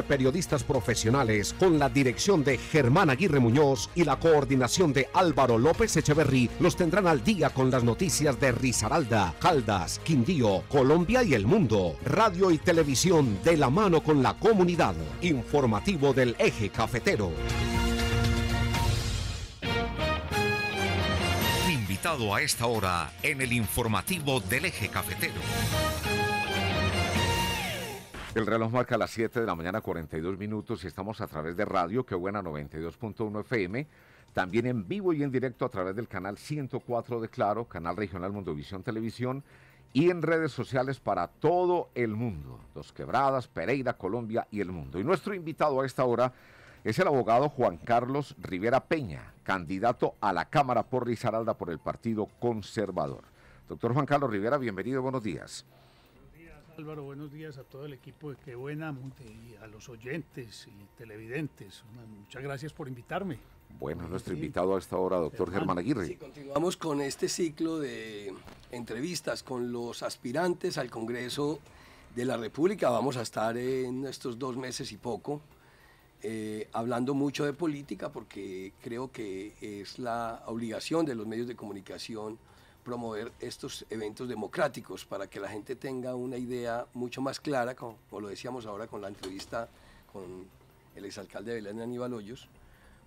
periodistas profesionales con la dirección de Germán Aguirre Muñoz y la coordinación de Álvaro López Echeverry los tendrán al día con las noticias de Risaralda, Caldas, Quindío, Colombia y el mundo. Radio y televisión de la mano con la comunidad. Informativo del eje cafetero. Invitado a esta hora en el informativo del eje cafetero. El reloj marca las 7 de la mañana 42 minutos y estamos a través de radio, que buena 92.1 FM, también en vivo y en directo a través del canal 104 de Claro, canal regional Mundovisión Televisión y en redes sociales para todo el mundo, Dos Quebradas, Pereira, Colombia y el mundo. Y nuestro invitado a esta hora es el abogado Juan Carlos Rivera Peña, candidato a la Cámara por Risaralda por el Partido Conservador. Doctor Juan Carlos Rivera, bienvenido, buenos días. Álvaro, buenos días a todo el equipo de Qué Buena y a los oyentes y televidentes. Muchas gracias por invitarme. Bueno, nuestro invitado a esta hora, doctor Germán, Aguirre. Sí, continuamos con este ciclo de entrevistas con los aspirantes al Congreso de la República. Vamos a estar en estos dos meses y poco eh, hablando mucho de política porque creo que es la obligación de los medios de comunicación promover estos eventos democráticos para que la gente tenga una idea mucho más clara, como, lo decíamos ahora con la entrevista con el exalcalde de Belén Aníbal Hoyos,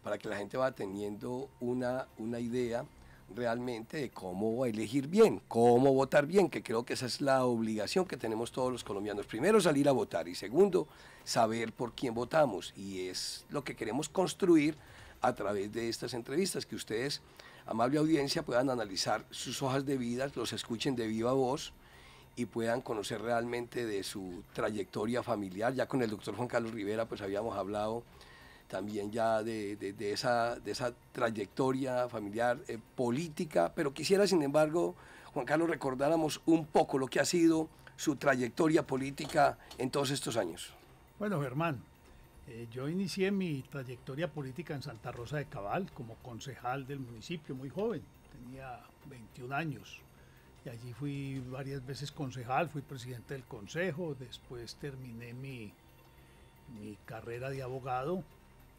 para que la gente va teniendo una, una idea realmente de cómo elegir bien, cómo votar bien, que creo que esa es la obligación que tenemos todos los colombianos. Primero, salir a votar y segundo, saber por quién votamos. Y es lo que queremos construir a través de estas entrevistas, que ustedes amable audiencia puedan analizar sus hojas de vida, los escuchen de viva voz y puedan conocer realmente de su trayectoria familiar. Ya con el doctor Juan Carlos Rivera pues habíamos hablado también ya de, esa, de esa trayectoria familiar eh, política, pero quisiera sin embargo, Juan Carlos, recordáramos un poco lo que ha sido su trayectoria política en todos estos años. Bueno, Germán, eh, yo inicié mi trayectoria política en Santa Rosa de Cabal como concejal del municipio, muy joven, tenía 21 años. Y allí fui varias veces concejal, fui presidente del consejo, después terminé mi, mi carrera de abogado,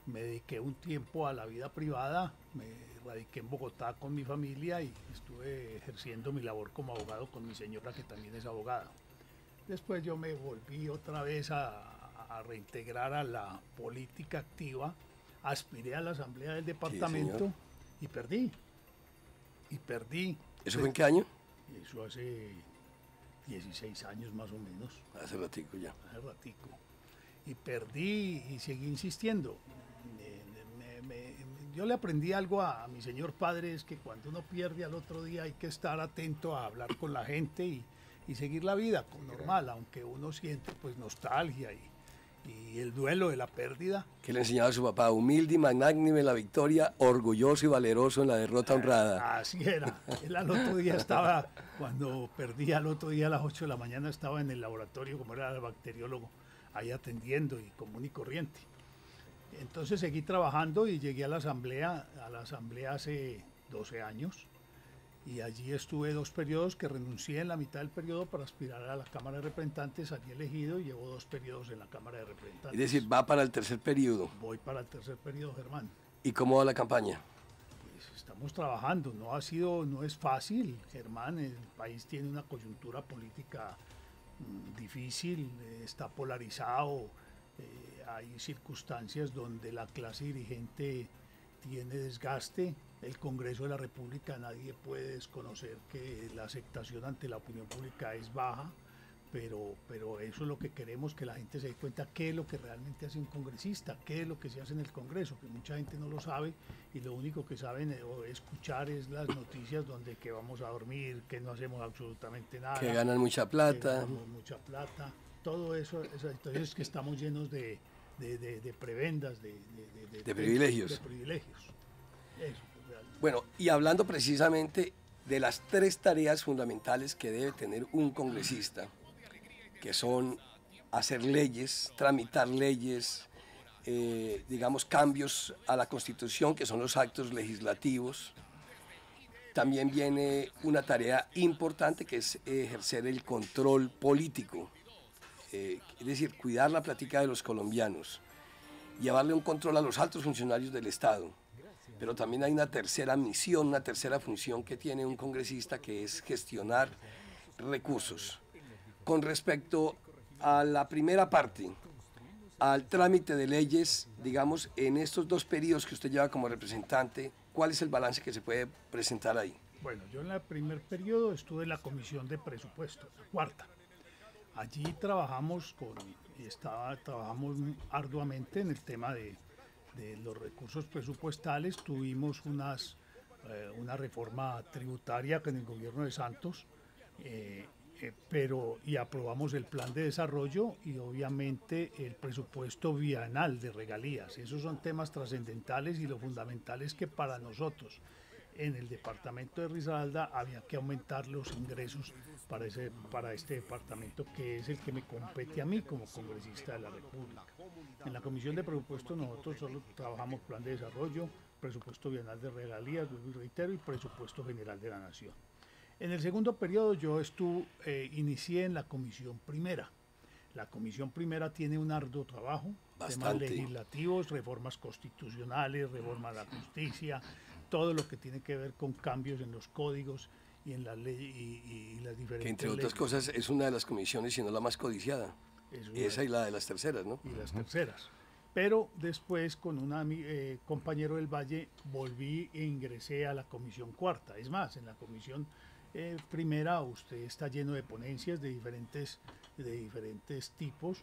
me dediqué un tiempo a la vida privada, me radiqué en Bogotá con mi familia y estuve ejerciendo mi labor como abogado con mi señora que también es abogada. Después yo me volví otra vez a, a reintegrar a la política activa, aspiré a la asamblea del departamento y perdí. Y perdí. ¿Eso fue en qué año? Eso hace 16 años más o menos. Hace ratico ya. Hace ratico. Y perdí y seguí insistiendo. yo le aprendí algo a, mi señor padre, es que cuando uno pierde al otro día hay que estar atento a hablar con la gente y, y seguir la vida con normal, aunque uno siente pues nostalgia y, y el duelo de la pérdida. Que le enseñaba a su papá, humilde y magnánime en la victoria, orgulloso y valeroso en la derrota ah, honrada. Así era. Él al otro día estaba, cuando perdía al otro día a las 8 de la mañana, estaba en el laboratorio, como era el bacteriólogo, ahí atendiendo y común y corriente. Entonces seguí trabajando y llegué a la asamblea, a la asamblea hace 12 años y allí estuve dos periodos que renuncié en la mitad del periodo para aspirar a la Cámara de Representantes, salí elegido y llevo dos periodos en la Cámara de Representantes. Es decir, va para el tercer periodo. Voy para el tercer periodo, Germán. ¿Y cómo va la campaña? Pues estamos trabajando, no ha sido, no es fácil, Germán, el país tiene una coyuntura política mm, difícil, está polarizado, eh, hay circunstancias donde la clase dirigente tiene desgaste. El Congreso de la República nadie puede desconocer que la aceptación ante la opinión pública es baja, pero, pero eso es lo que queremos, que la gente se dé cuenta qué es lo que realmente hace un congresista, qué es lo que se hace en el Congreso, que mucha gente no lo sabe y lo único que saben escuchar es las noticias donde que vamos a dormir, que no hacemos absolutamente nada. Que ganan mucha plata. mucha plata. Todo eso, eso entonces que estamos llenos de, de, prebendas, de, privilegios. privilegios. Bueno, y hablando precisamente de las tres tareas fundamentales que debe tener un congresista, que son hacer leyes, tramitar leyes, eh, digamos, cambios a la Constitución, que son los actos legislativos. También viene una tarea importante que es ejercer el control político eh, es decir, cuidar la plática de los colombianos, llevarle un control a los altos funcionarios del Estado. Pero también hay una tercera misión, una tercera función que tiene un congresista que es gestionar recursos. Con respecto a la primera parte, al trámite de leyes, digamos, en estos dos periodos que usted lleva como representante, ¿cuál es el balance que se puede presentar ahí? Bueno, yo en el primer periodo estuve en la comisión de presupuesto, la cuarta. Allí trabajamos con, estaba, trabajamos arduamente en el tema de, de los recursos presupuestales. Tuvimos unas, eh, una reforma tributaria con el gobierno de Santos. Eh, eh, pero y aprobamos el plan de desarrollo y obviamente el presupuesto bienal de regalías. Esos son temas trascendentales y lo fundamental es que para nosotros en el departamento de Risaralda había que aumentar los ingresos para, ese, para este departamento que es el que me compete a mí como congresista de la República. En la Comisión de Presupuesto nosotros solo trabajamos plan de desarrollo, presupuesto bienal de regalías, reitero, y presupuesto general de la Nación. En el segundo periodo yo estuve, eh, inicié en la comisión primera. La comisión primera tiene un arduo trabajo, temas legislativos, reformas constitucionales, reforma de la justicia, todo lo que tiene que ver con cambios en los códigos y en la ley y, las diferentes Que entre otras cosas es una de las comisiones, si no la más codiciada. Y esa y la de las terceras, ¿no? Y las terceras. Pero después con un eh, compañero del Valle volví e ingresé a la comisión cuarta. Es más, en la comisión eh, primera, usted está lleno de ponencias de diferentes, de diferentes tipos.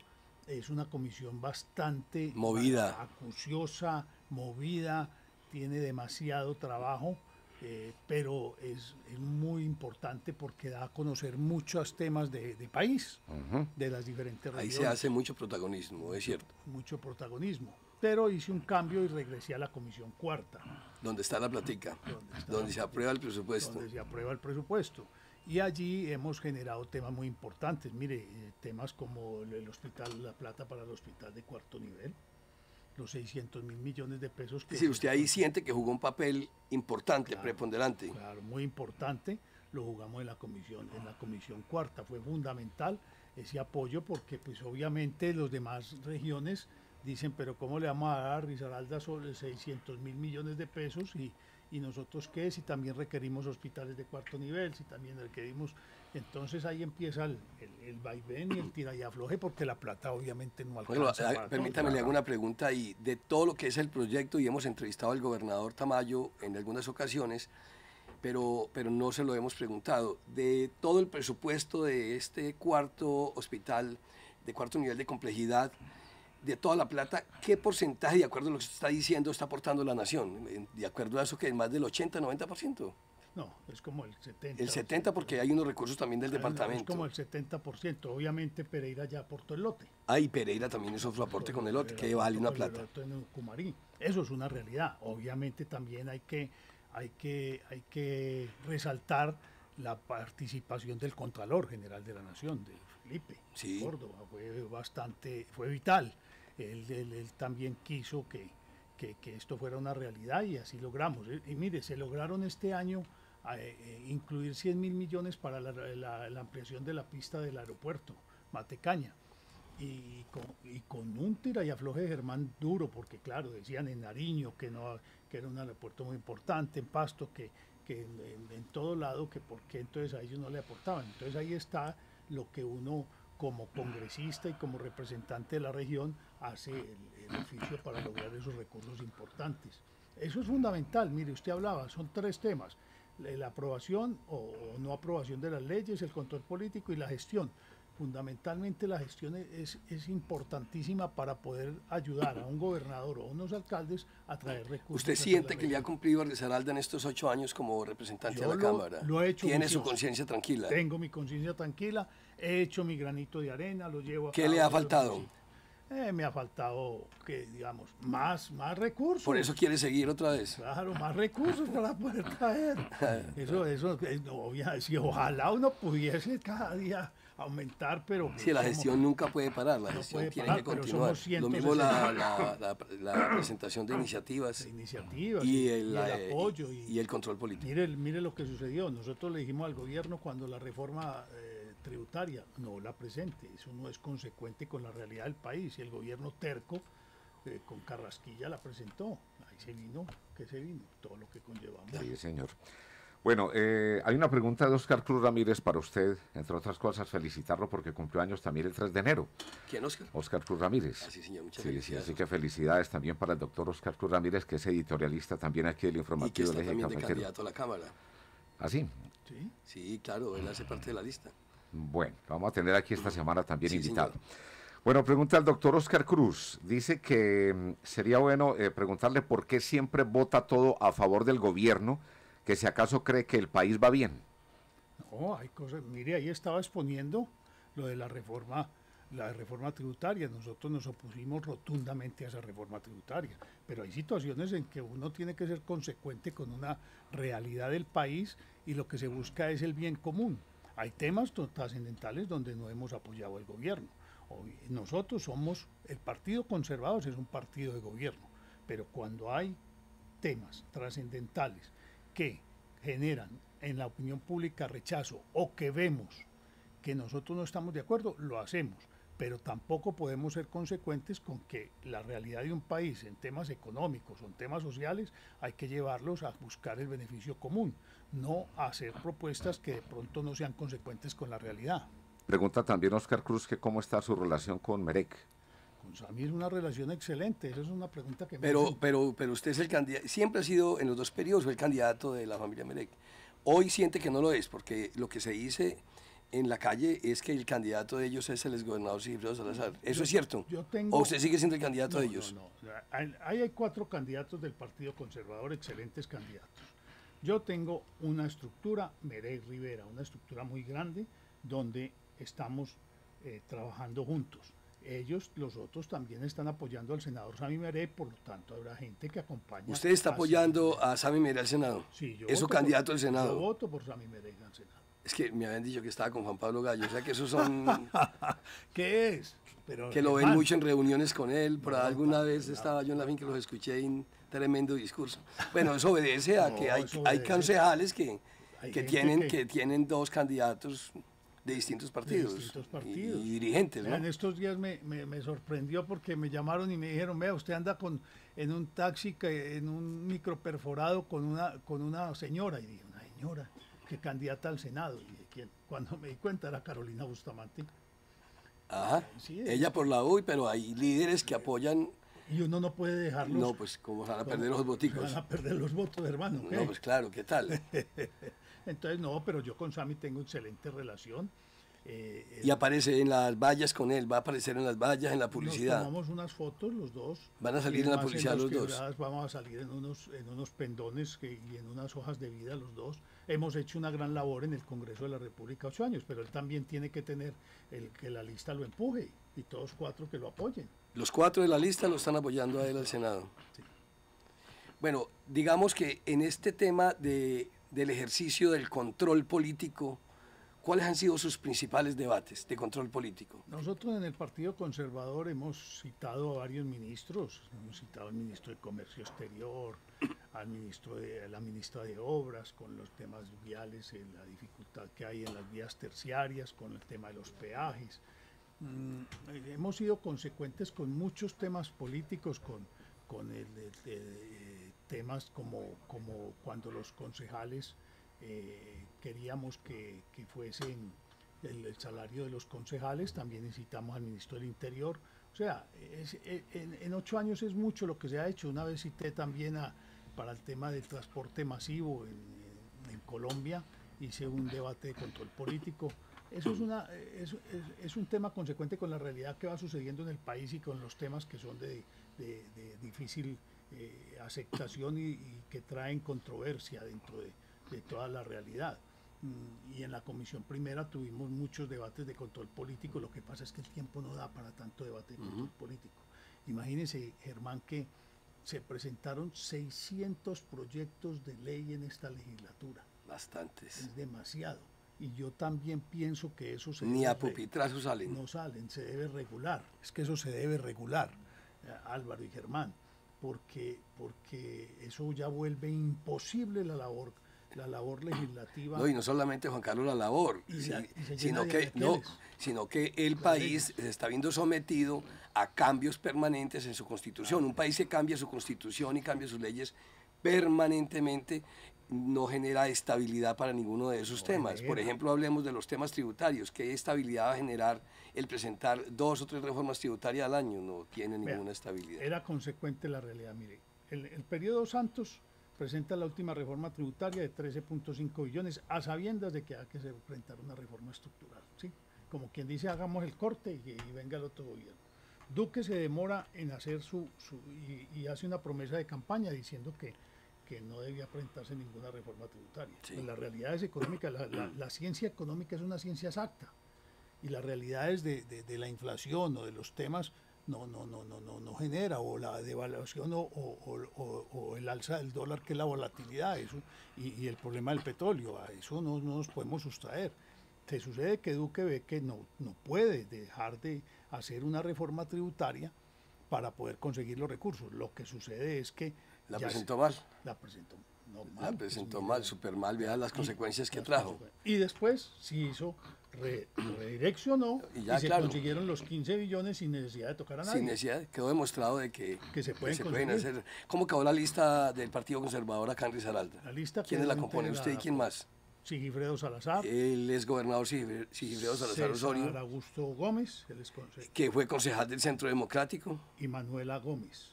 Es una comisión bastante movida, acuciosa, movida, tiene demasiado trabajo, eh, pero es, muy importante porque da a conocer muchos temas de, país, de las diferentes regiones. Ahí se hace mucho protagonismo, es cierto. Mucho protagonismo pero hice un cambio y regresé a la comisión cuarta. Donde está la platica, donde, se aprueba el presupuesto. Donde se aprueba el presupuesto. Y allí hemos generado temas muy importantes. Mire, eh, temas como el hospital, la plata para el hospital de cuarto nivel, los 600 mil millones de pesos que... Sí, usted ahí siente que jugó un papel importante, preponderante. Claro, muy importante. Lo jugamos en la comisión, en la comisión cuarta. Fue fundamental ese apoyo porque pues obviamente los demás regiones dicen, pero ¿cómo le vamos a dar a Risaralda sobre 600 mil millones de pesos? Y, y nosotros qué, si también requerimos hospitales de cuarto nivel, si también requerimos... Entonces ahí empieza el, el, vaivén y el tira y afloje porque la plata obviamente no alcanza. Bueno, permítame le hago una pregunta y de todo lo que es el proyecto y hemos entrevistado al gobernador Tamayo en algunas ocasiones, pero, pero no se lo hemos preguntado. De todo el presupuesto de este cuarto hospital de cuarto nivel de complejidad, de toda la plata, ¿qué porcentaje, de acuerdo a lo que usted está diciendo, está aportando la nación? De acuerdo a eso, que es más del 80, 90%. No, es como el 70. El 70 porque hay unos recursos también del departamento. Es como el 70%. Obviamente Pereira ya aportó el lote. Ah, y Pereira también hizo su aporte con el lote, que vale una plata. Eso es una realidad. Obviamente también hay que, hay que, hay que resaltar la participación del Contralor General de la Nación, de Felipe sí. Córdoba. Fue bastante, fue vital él, también quiso que, esto fuera una realidad y así logramos. Y, mire, se lograron este año eh, eh, incluir 100 mil millones para la, ampliación de la pista del aeropuerto, Matecaña. Y con, un tira y afloje de Germán duro, porque claro, decían en Nariño que, no, que era un aeropuerto muy importante, en Pasto, que, en, todo lado, que por qué entonces a ellos no le aportaban. Entonces ahí está lo que uno como congresista y como representante de la región hace el, oficio para lograr esos recursos importantes. Eso es fundamental. Mire, usted hablaba, son tres temas. La aprobación o no aprobación de las leyes, el control político y la gestión fundamentalmente la gestión es, es, importantísima para poder ayudar a un gobernador o a unos alcaldes a traer recursos. ¿Usted siente que le ha cumplido a Risaralda en estos ocho años como representante de la Cámara? Lo he hecho. ¿Tiene su conciencia tranquila? Tengo mi conciencia tranquila, he hecho mi granito de arena, lo llevo a ¿Qué le ha faltado? Eh, me ha faltado, que digamos, más, más recursos. Por eso quiere seguir otra vez. Claro, más recursos para poder traer. eso, eso, no, si ojalá uno pudiese cada día aumentar, pero... Sí, la gestión nunca puede parar, la gestión tiene que continuar. Lo mismo la, la, presentación de iniciativas, iniciativas y, el, apoyo y, el control político. Mire, mire lo que sucedió, nosotros le dijimos al gobierno cuando la reforma eh, tributaria, no la presente. Eso no es consecuente con la realidad del país. Y el gobierno terco eh, con Carrasquilla la presentó. Ahí se vino, ¿qué se vino? Todo lo que conllevamos. Sí, señor. Bueno, eh, hay una pregunta de Oscar Cruz Ramírez para usted, entre otras cosas, felicitarlo porque cumplió años también el 3 de enero. ¿Quién, Oscar? Oscar Cruz Ramírez. Así, ah, señor, muchas sí, sí, así que felicidades también para el doctor Oscar Cruz Ramírez, que es editorialista también aquí del informativo y que está también de candidato a la Cámara. ¿Ah, sí? Sí, sí claro, él hace parte de la lista. Bueno, vamos a tener aquí esta semana también invitado. Bueno, pregunta al doctor Oscar Cruz. Dice que mm, sería bueno eh, preguntarle por qué siempre vota todo a favor del gobierno que si acaso cree que el país va bien. No, hay cosas, mire, ahí estaba exponiendo lo de la reforma, la reforma tributaria. Nosotros nos opusimos rotundamente a esa reforma tributaria, pero hay situaciones en que uno tiene que ser consecuente con una realidad del país y lo que se busca es el bien común. Hay temas trascendentales donde no hemos apoyado el gobierno. Nosotros somos, el Partido Conservador es un partido de gobierno, pero cuando hay temas trascendentales que generan en la opinión pública rechazo o que vemos que nosotros no estamos de acuerdo, lo hacemos. Pero tampoco podemos ser consecuentes con que la realidad de un país en temas económicos o en temas sociales hay que llevarlos a buscar el beneficio común, no a hacer propuestas que de pronto no sean consecuentes con la realidad. Pregunta también Oscar Cruz que cómo está su relación con Merec. Con Sami es una relación excelente, esa es una pregunta que pero, me Pero, pero usted es el candidato, siempre ha sido en los dos periodos el candidato de la familia Merec. Hoy siente que no lo es, porque lo que se dice en la calle es que el candidato de ellos es el exgobernador Sigfrido Salazar. ¿Eso es cierto? ¿O usted sigue siendo el candidato de ellos? No, no. Ahí hay cuatro candidatos del Partido Conservador, excelentes candidatos. Yo tengo una estructura, Merec Rivera, una estructura muy grande, donde estamos eh, trabajando juntos ellos, los otros, también están apoyando al senador Sami Meré, por lo tanto habrá gente que acompaña. ¿Usted está apoyando a Sami Meré al Senado? Sí, yo. ¿Es su candidato al Senado? Yo voto por Sami Meré al Senado. Es que me habían dicho que estaba con Juan Pablo Gallo, o sea que esos son... ¿Qué es? Pero que lo ven mucho en reuniones con él, por alguna vez estaba yo en la fin que los escuché en tremendo discurso. Bueno, eso obedece a que hay, hay concejales que, que tienen, que tienen dos candidatos de distintos partidos, Y, dirigentes. En estos días me, me, sorprendió porque me llamaron y me dijeron, vea, usted anda con, en un taxi, que, en un micro perforado con una, con una señora. Y dije, una señora, que candidata al Senado. Y ¿quién? Cuando me di cuenta era Carolina Bustamante. Ajá, ella por la UI, pero hay líderes que apoyan y uno no puede dejarlos. No, pues como van a perder los voticos. Van a perder los votos, hermano. No, pues claro, ¿qué tal? Entonces, no, pero yo con Sami tengo excelente relación. Eh, y aparece en las vallas con él, va a aparecer en las vallas, en la publicidad. Nos tomamos unas fotos los dos. Van a salir en la publicidad los dos. Vamos a salir en unos, en unos pendones que, y en unas hojas de vida los dos. Hemos hecho una gran labor en el Congreso de la República ocho años, pero él también tiene que tener el que la lista lo empuje y todos cuatro que lo apoyen. Los cuatro de la lista lo están apoyando a él al Senado. Bueno, digamos que en este tema de del ejercicio del control político, ¿cuáles han sido sus principales debates de control político? Nosotros en el Partido Conservador hemos citado a varios ministros, hemos citado al ministro de Comercio Exterior, al ministro de, a la ministra de Obras con los temas viales, la dificultad que hay en las vías terciarias, con el tema de los peajes. Mm, hemos sido consecuentes con muchos temas políticos, con, con el, temas como, como cuando los concejales eh, queríamos que, que fuesen el, salario de los concejales, también necesitamos al ministro del Interior. O sea, en, ocho años es mucho lo que se ha hecho. Una vez cité también a, para el tema del transporte masivo en, en Colombia, hice un debate de control político. Eso es, una, es, es, un tema consecuente con la realidad que va sucediendo en el país y con los temas que son de, de, de difícil eh, aceptación y, que traen controversia dentro de, toda la realidad. Mm, y en la comisión primera tuvimos muchos debates de control político, lo que pasa es que el tiempo no da para tanto debate de control político. Imagínense, Germán, que se presentaron 600 proyectos de ley en esta legislatura. Bastantes. Es demasiado. Y yo también pienso que eso se... Ni a pupitrazo salen. No salen, se debe regular. Es que eso se debe regular, eh, Álvaro y Germán porque, porque eso ya vuelve imposible la labor la labor legislativa. No, y no solamente Juan Carlos la labor, sino, que, no, sino que el país se está viendo sometido a cambios permanentes en su constitución. Un país que cambia su constitución y cambia sus leyes permanentemente no genera estabilidad para ninguno de esos temas. Por ejemplo, hablemos de los temas tributarios. ¿Qué estabilidad va a generar el presentar dos o tres reformas tributarias al año? No tiene ninguna estabilidad. Era consecuente la realidad. Mire, el, el periodo Santos presenta la última reforma tributaria de 13.5 billones a sabiendas de que hay que enfrentar una reforma estructural. ¿sí? Como quien dice, hagamos el corte y, venga el otro gobierno. Duque se demora en hacer su, y, hace una promesa de campaña diciendo que, que no debía presentarse ninguna reforma tributaria. Pues la realidad es económica, la, ciencia económica es una ciencia exacta y las realidades de, de la inflación o de los temas no, no, no, no, no, no genera, o la devaluación o, el alza del dólar, que es la volatilidad, eso, y, el problema del petróleo, a eso no, nos podemos sustraer. Se sucede que Duque ve que no, no puede dejar de hacer una reforma tributaria para poder conseguir los recursos. Lo que sucede es que... La presentó mal. La presentó La presentó mal, súper mal, vean las consecuencias que trajo. Y después sí hizo redireccionó y, ya, se consiguieron los 15 billones sin necesidad de tocar a nadie. Sin necesidad, quedó demostrado de que, se, pueden, hacer. ¿Cómo quedó la lista del Partido Conservador acá en Risaralda? La lista ¿Quiénes la compone usted y quién más? Sigifredo Salazar. El exgobernador Sigifredo Salazar Osorio. Augusto Gómez, que fue concejal del Centro Democrático. Y Manuela Gómez.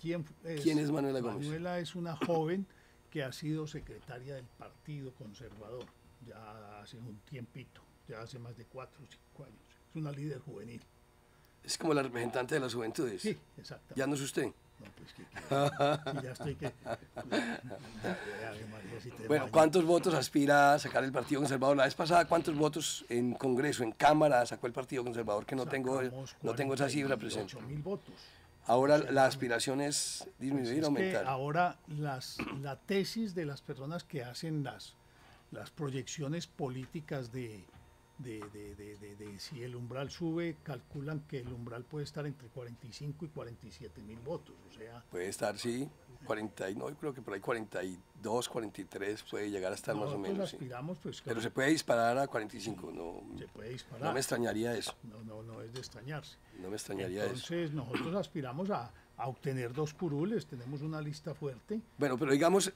¿Quién es, ¿Quién es Manuela Gómez? Manuela es una joven que ha sido secretaria del Partido Conservador ya hace un tiempito ya hace más de cuatro o cinco años. Es una líder juvenil. Es como la representante de las juventudes. Sí, exacto. ¿Ya no es usted? No, pues que, ya estoy que... bueno, ¿cuántos votos aspira a sacar el Partido Conservador? La vez pasada, ¿cuántos votos en Congreso, en Cámara sacó el Partido Conservador? Que no tengo, no tengo esa cifra presente. mil votos. Ahora la aspiración es disminuir o pues aumentar. ahora las, la tesis de las personas que hacen las, las proyecciones políticas de, de, de, de, de, si el umbral sube, calculan que el umbral puede estar entre 45 y 47 mil votos, o sea... Puede estar, sí, 40, no, creo que por ahí 42, 43 puede llegar a estar más o menos. Aspiramos, pues, Pero se puede disparar a 45, no, se puede disparar. no me extrañaría eso. No, no, no es de extrañarse. No me extrañaría eso. Entonces nosotros aspiramos a, a obtener dos curules, tenemos una lista fuerte. Bueno, pero digamos,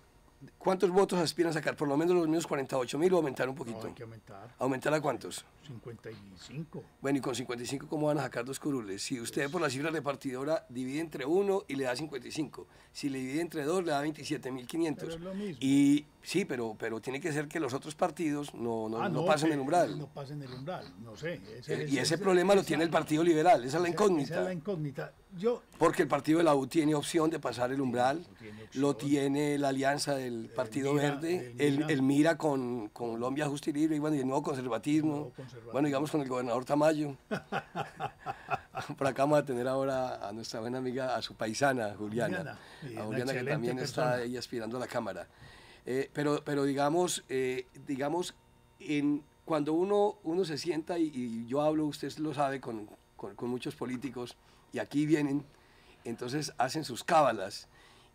¿Cuántos votos aspiran a sacar? ¿Por lo menos los mismos 48 mil o aumentar un poquito? No, hay que aumentar. ¿Aumentar a cuántos? 55. Bueno, y con 55, ¿cómo van a sacar dos curules? Si usted por la cifra repartidora divide entre uno y le da 55. Si le divide entre dos, le da 27 mil 500. es lo mismo. Y sí, pero, pero tiene que ser que los otros partidos no, no, ah, no, pasen el umbral. No pasen el umbral, no sé. Eh, y ese, problema lo tiene el Partido Liberal, esa es la incógnita. Esa es la incógnita. Yo, Porque el Partido de la U tiene opción de pasar el umbral, lo tiene la alianza del Partido Verde, el, mira, con, Colombia Justa y Libre y, bueno, y el nuevo conservatismo, bueno, digamos con el gobernador Tamayo. Por acá vamos a tener ahora a nuestra buena amiga, a su paisana, Juliana, a Juliana que también está ella aspirando a la Cámara. Eh, pero, pero digamos, eh, digamos en, cuando uno, uno se sienta, y, yo hablo, usted lo sabe, con, con muchos políticos, y aquí vienen, entonces hacen sus cábalas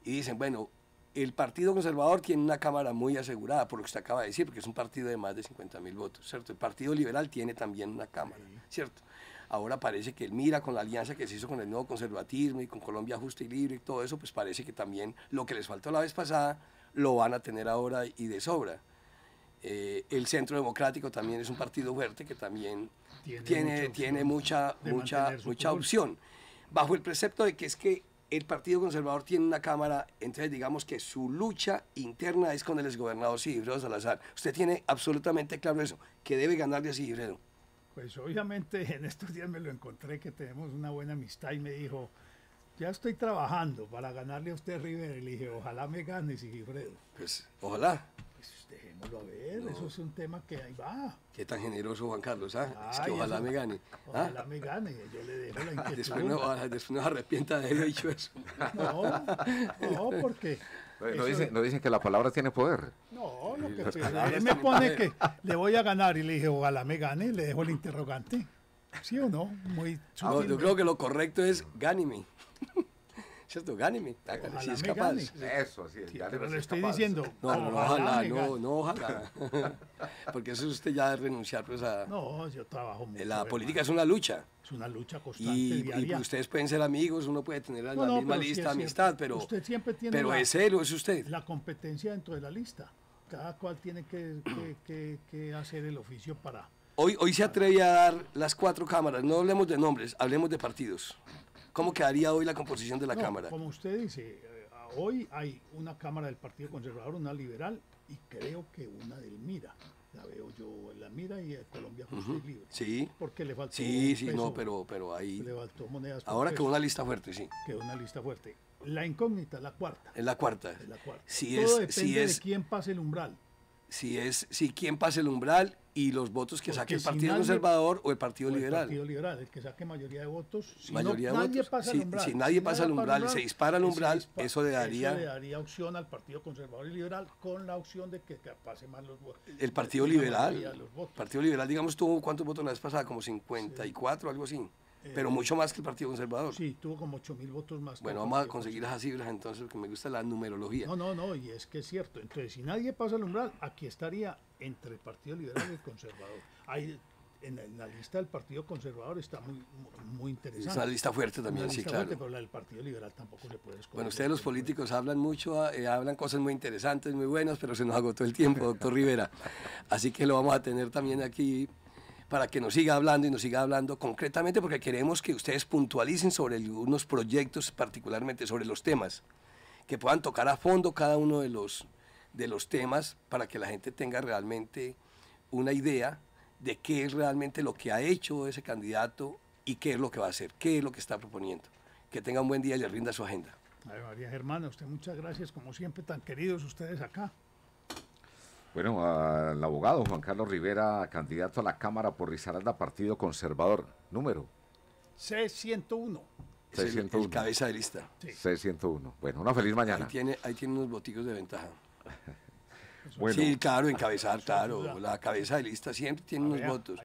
y dicen, bueno, el Partido Conservador tiene una Cámara muy asegurada, por lo que usted acaba de decir, porque es un partido de más de 50 mil votos, ¿cierto? El Partido Liberal tiene también una Cámara, ¿cierto? Ahora parece que él mira con la alianza que se hizo con el nuevo conservatismo y con Colombia Justa y Libre y todo eso, pues parece que también lo que les faltó la vez pasada lo van a tener ahora y de sobra. Eh, el Centro Democrático también es un partido fuerte que también tiene, tiene, mucha, mucha, mucha opción bajo el precepto de que es que el Partido Conservador tiene una Cámara, entonces digamos que su lucha interna es con el exgobernador Sigifredo Salazar. Usted tiene absolutamente claro eso, que debe ganarle a Sigifredo. Pues obviamente en estos días me lo encontré que tenemos una buena amistad y me dijo, ya estoy trabajando para ganarle a usted Rivera. Y le dije, ojalá me gane Sigifredo. Pues ojalá. Pues dejémoslo a ver, eso es un tema que ahí va. Qué tan generoso Juan Carlos, ¿ah? es que ojalá me gane. Ojalá me gane, yo le dejo la inquietud. Después no, ah, después no se arrepienta de haber dicho eso. No, no, porque... No, dicen, no dicen que la palabra tiene poder. No, lo que él me pone que le voy a ganar y le dije, ojalá me gane, le dejo el interrogante. ¿Sí o no? Muy no, yo creo que lo correcto es gánime. ¿Cierto? Gáneme, Ojalá si es capaz. gane. Eso, sí. Sí, pero le le es estoy capaz. diciendo. No, no, no, ojalá no, no, ojalá. Porque eso es usted ya de renunciar pues a... No, yo trabajo mucho. la hermano. política es una lucha. es una lucha constante, Y, ustedes pueden ser amigos, uno puede tener la No, no, misma lista de amistad, pero, Usted siempre tiene pero la- es él o es usted. la competencia dentro de la lista. Cada cual tiene que, que- que- que hacer el oficio para... Hoy, hoy se atreve a dar las cuatro cámaras, no hablemos de nombres, hablemos de partidos. ¿Cómo quedaría hoy la composición de la No, Cámara? Como usted dice, eh, hoy hay una Cámara del Partido Conservador, una liberal y creo que una del MIRA. La veo yo en la MIRA y Colombia Justa y Libre. Sí, Porque le faltó sí, sí, peso, no, pero, pero ahí... Le faltó monedas. Ahora quedó una lista fuerte, sí. quedó una lista fuerte. La incógnita, la cuarta. Es la cuarta. es la cuarta. Si Todo es, depende si de quién pase el umbral. si es, si quién pasa el umbral y los votos que Porque saque el si Partido nadie- Conservador o el Partido o el Liberal. Partido Liberal, el que saque mayoría de votos. Si Mayoría no, de nadie votos. pasa Si- el umbral. si nadie pasa el umbral y se dispara el umbral, dispa- eso le daría- le daría opción al Partido Conservador y Liberal con la opción de que, que pase más los votos. El Partido Liberal. votos. Partido Liberal, digamos, tuvo cuántos votos la vez pasada, como 54, algo así. Pero mucho más que el Partido Conservador. Eh, Sí, tuvo como 8 mil votos más. que Bueno, vamos a conseguir esas cifras entonces, porque me gusta la numerología. No, no, no, y es que es cierto. Entonces, si nadie pasa el umbral, aquí estaría entre el Partido Liberal y el Conservador. Hay, en, la, en la lista del Partido Conservador está muy, muy, interesante. Es una lista fuerte también, Una sí, lista claro. fuerte, pero la del Partido Liberal tampoco se puede escoger. Bueno, ustedes los políticos hablan mucho, eh, hablan cosas muy interesantes, muy buenas, pero se nos agotó el tiempo, doctor Rivera. Así que lo vamos a tener también aquí para que nos siga hablando y nos siga hablando concretamente, porque queremos que ustedes puntualicen sobre algunos proyectos, particularmente sobre los temas, que puedan tocar a fondo cada uno de los, de los temas para que la gente tenga realmente una idea de qué es realmente lo que ha hecho ese candidato y qué es lo que va a hacer, qué es lo que está proponiendo. Que tenga un buen día y le rinda su agenda. María Germana, usted muchas gracias, como siempre, tan queridos ustedes acá. Bueno, al abogado Juan Carlos Rivera, candidato a la Cámara por Risaralda, Partido Conservador. Número C101. Es el- el, 601. cabeza de lista. Sí. C101. Bueno, una feliz mañana. Ahí tiene, ahí tiene unos boticos de ventaja. Bueno. Sí, claro, encabezar, claro. La cabeza de lista siempre tiene unos votos.